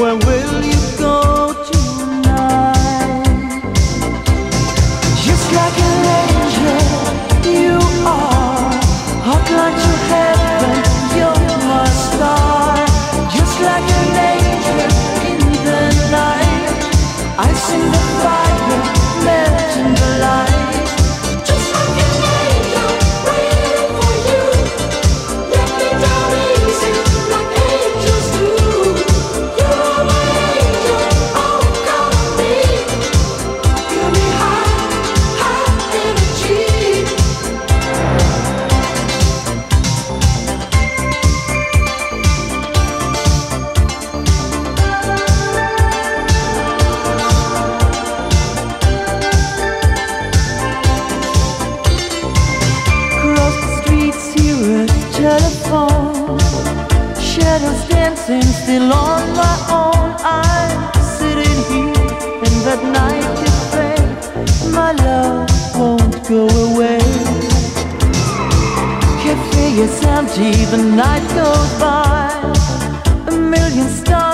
when we on my own, I'm sitting here in that night cafe. My love won't go away. Cafe is empty, the night goes by. A million stars.